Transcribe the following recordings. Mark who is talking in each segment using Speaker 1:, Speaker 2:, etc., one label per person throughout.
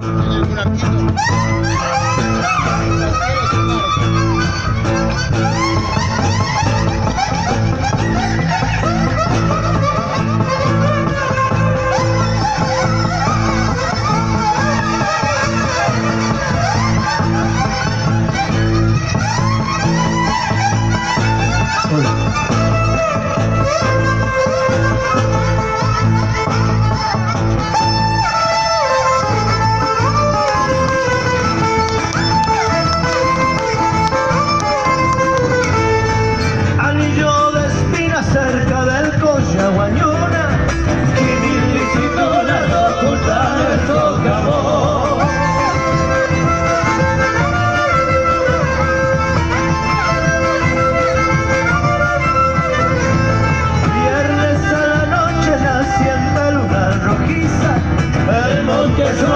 Speaker 1: ¿Hay algún artista?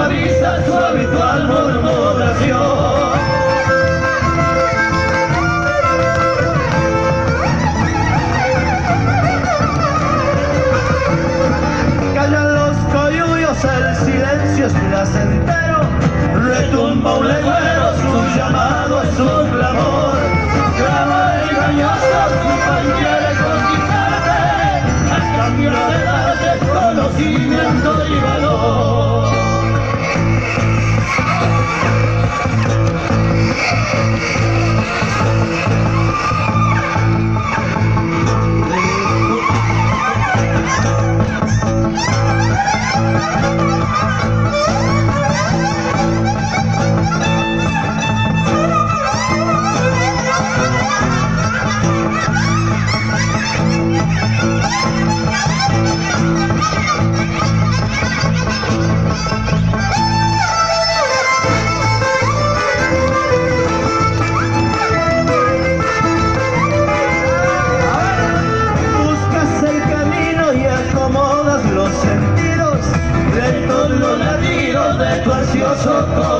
Speaker 2: Suaviza su habitual murmuración. Callan los coyuyos, el silencio es placentero. Retumba un legüero, su llamado es un clamor. Clama engañoso, su pan quiere conquistarte. A cambio de darte conocimiento se eu sou